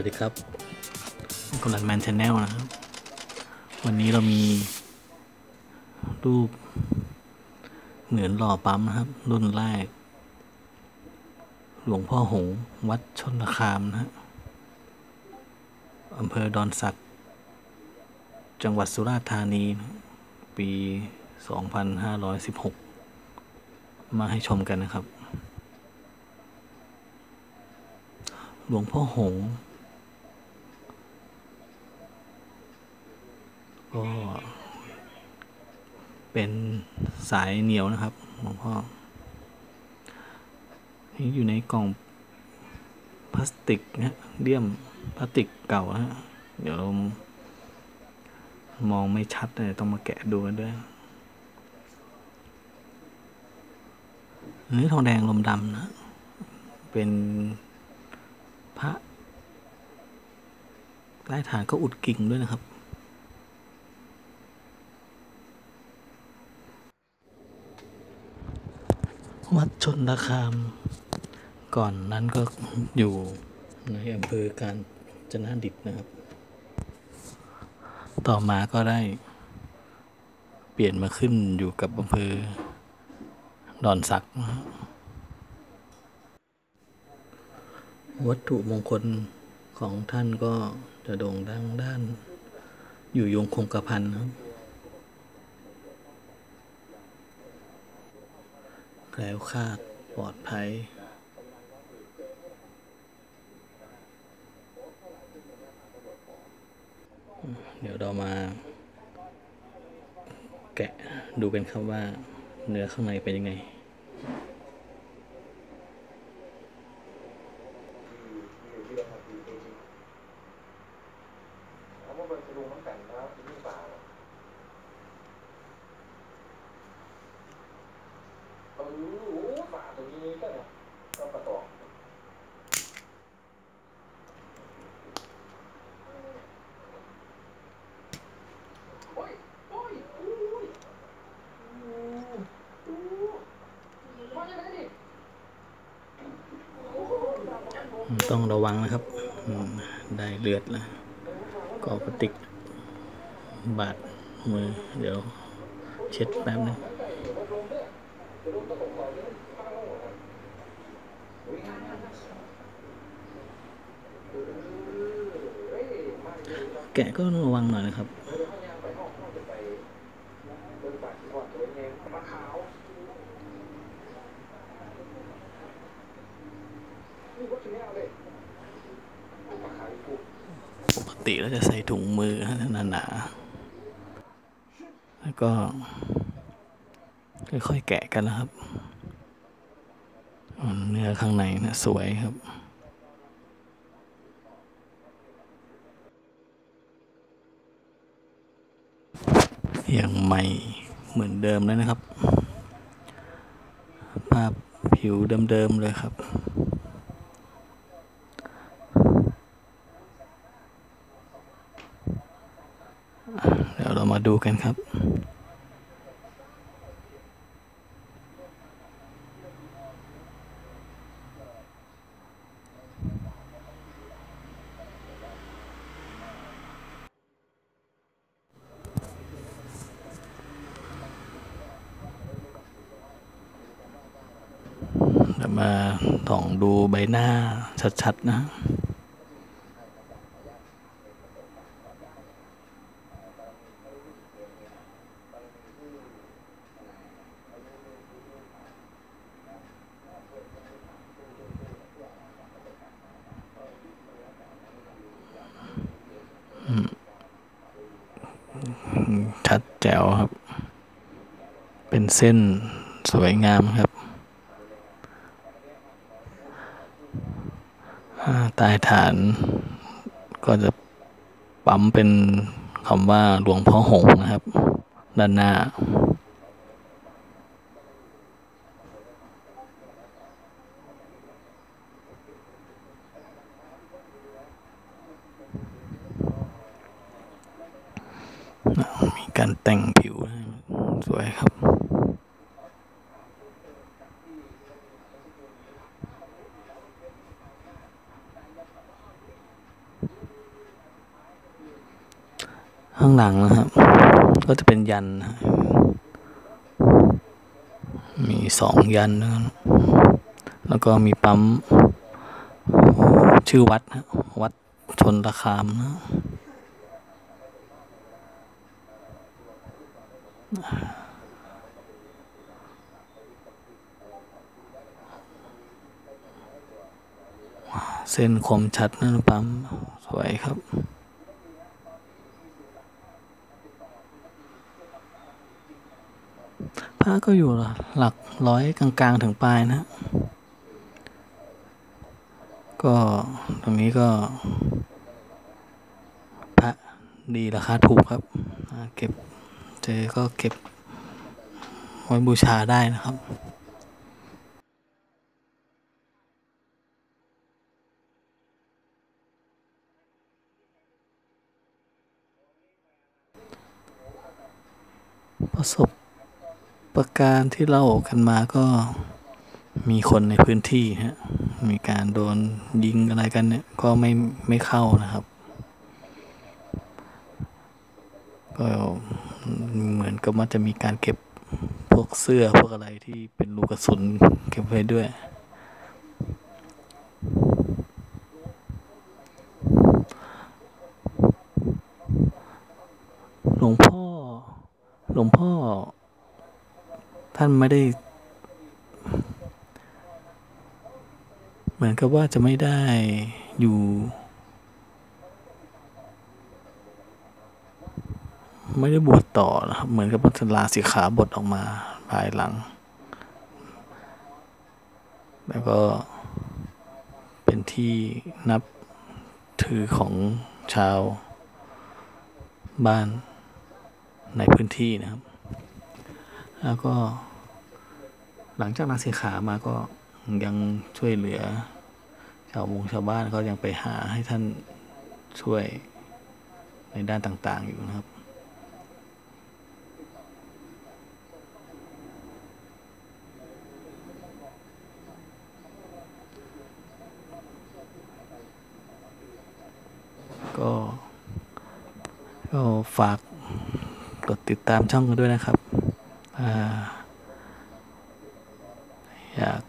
สวัสดีครับกลันแมน channel นะครับ วันนี้เรามีรูป เหมือนหล่อปั๊มนะครับ รุ่นแรก หลวงพ่อหงษ์ วัดชลครามนะฮะอำเภอดอนสัก จังหวัดสุราษฎร์ธานีนะปี 2516 มาให้ชมกันนะครับ หลวงพ่อหง ก็เป็นสายเหนียวนะครับหลวงพ่อนี่อยู่ในกล่องพลาสติกนะเลี่ยมพลาสติกเก่านะเดี๋ยวเรามองไม่ชัดเลยต้องมาแกะดูกันด้วยนี่ทองแดงลมดำนะ เป็นพระใต้ฐานก็อุดกิ่งด้วยนะครับ วัดชนราคาม ก่อนนั้นก็อยู่ในอำเภอการจนาดิตนะครับ ต่อมาก็ได้เปลี่ยนมาขึ้นอยู่กับอำเภอดอนสัก วัตถุมงคลของท่านก็จะโด่งดังด้าน อยู่ยงคงกระพันครับ แคล้วคลาดปลอดภัย เดี๋ยวเรามาแกะดูกันครับว่าเนื้อข้างในเป็นยังไง เอามาเบิ่งสรุปน้ำกันแล้วที่นี่ป่าเออโอ้ป่าตัวนี้ก็เนี่ยก็ประกอบโอ้ยโอ้ยโอ้ยโอ้โอ้ว่าจะไหนดิ ต้องระวังนะครับ ได้เลือดแล้วก็ปฏิก บาดมือ เดี๋ยวเช็ดแป๊บนึงแกะก็ระวังหน่อยนะครับ ติเราจะใส่ถุงมือหนาๆแล้วก็ ค่อยๆแกะกันนะครับ เนื้อข้างในนะสวยครับอย่างใหม่เหมือนเดิมเลยนะครับ ภาพผิวเดิมๆเลยครับ เดี๋ยวเรามาดูกันครับ มาส่องดูใบหน้าชัด ๆ นะ ชัดแจ๋วครับ เส้นสวยงามครับอ่าใต้ฐานก็จะปั๊มเป็นคำว่าหลวงพ่อหงนะครับ ด้านหน้า มีการแต่งผิวสวยครับ เางหลังนะครับ ก็จะเป็นยันนะมีสองยันนะครับแล้วก็มีปั๊ม ชื่อวัดนะวัดชนระคามนะเส้นคมชัดนะปั๊ม สวยครับ พระก็อยู่หลักร้อยกลางๆถึงปลายนะ ก็ตรงนี้ก็ พระดีราคาถูกครับ เก็บเจอก็เก็บไว้บูชาได้นะครับประสบ ประการที่เล่ากันมาก็มีคนในพื้นที่ฮะมีการโดนยิงอะไรกันเนี่ยก็ไม่ไม่เข้านะครับ ก็เหมือนกับมักจะมีการเก็บพวกเสื้อพวกอะไรที่เป็นลูกกระสุนเก็บไว้ด้วย หลวงพ่อ หลวงพ่อ ท่านไม่ได้ เหมือนกับว่าจะไม่ได้อยู่ ไม่ได้บวชต่อนะครับ เหมือนกับว่าจะลาสิกขาบทออกมาภายหลัง แล้วก็เป็นที่นับถือของชาวบ้านในพื้นที่นะครับ แล้วก็ หลังจากลาสิกขามาก็ยังช่วยเหลือ ชาวมงชาวบ้านก็ยังไปหาให้ท่านช่วยในด้านต่างๆ อยู่นะครับ ก็ก็ฝากกดติดตามช่องกันด้วยนะครับ อ่า อยาก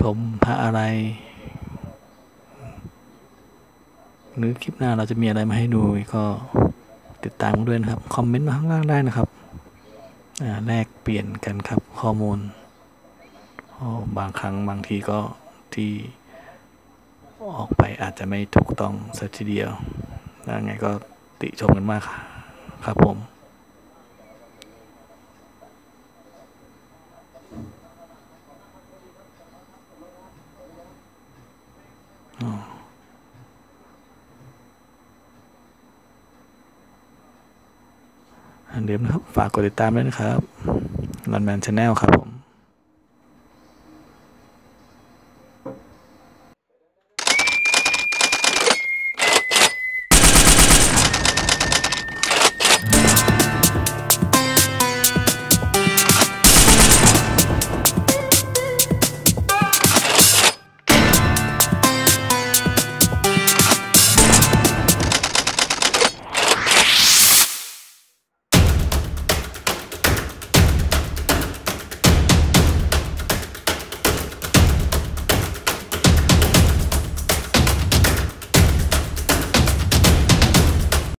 ชมพระอะไร หรือคลิปหน้าเราจะมีอะไรมาให้ดูก็ติดตามด้วยนะครับ คอมเมนต์มาข้างล่างได้นะครับอ่าแลกเปลี่ยนกันครับข้อมูล บางครั้งบางทีก็ที่ออกไปอาจจะไม่ถูกต้องสักทีเดียวแล้วไงก็ติชมกันมากครับผม อย่าลืมนะครับ ฝากกดติดตามด้วยนะครับรันแมนชาแนลครับผม